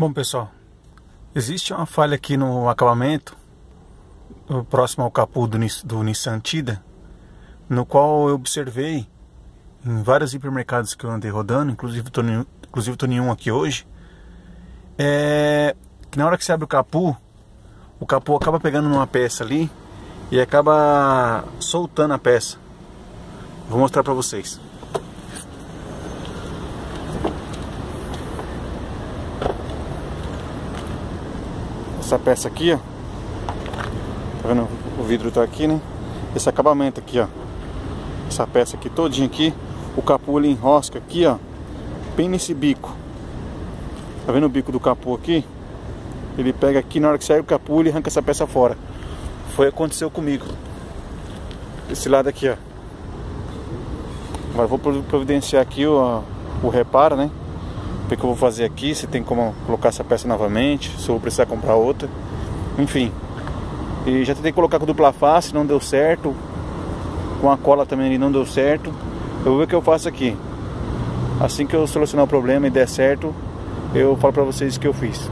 Bom pessoal, existe uma falha aqui no acabamento próximo ao capô do, do Nissan Tida no qual eu observei em vários hipermercados que eu andei rodando, inclusive estou inclusive em um aqui hoje, é que na hora que você abre o capô, o capô acaba pegando numa peça ali e acaba soltando a peça. Vou mostrar para vocês. Essa peça aqui, ó. Tá vendo? O vidro tá aqui, né? Esse acabamento aqui, ó. Essa peça aqui todinha aqui. O capô ele enrosca aqui, ó. Bem nesse bico. Tá vendo o bico do capô aqui? Ele pega aqui, na hora que sai o capô, ele arranca essa peça fora. Foi o que aconteceu comigo. Esse lado aqui, ó. Agora vou providenciar aqui o, o reparo, né? O que eu vou fazer aqui, se tem como colocar essa peça novamente, se eu vou precisar comprar outra. Enfim. E já tentei colocar com dupla face, não deu certo. Com a cola também não deu certo. Eu vou ver o que eu faço aqui. Assim que eu solucionar o problema e der certo, eu falo pra vocês o que eu fiz.